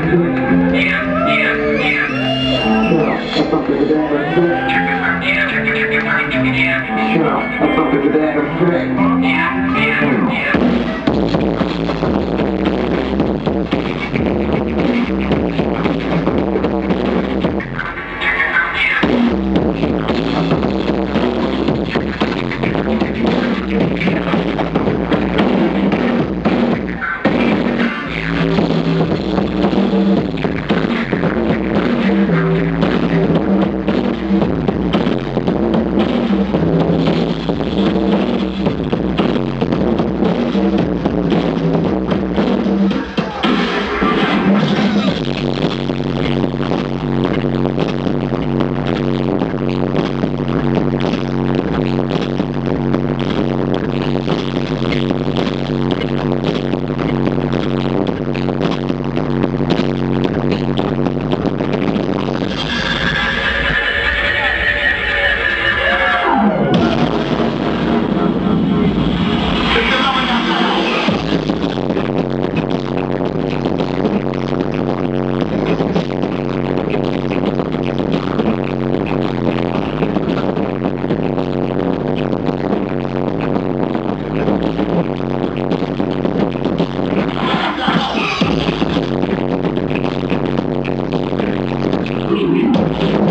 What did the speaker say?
Yeah. you.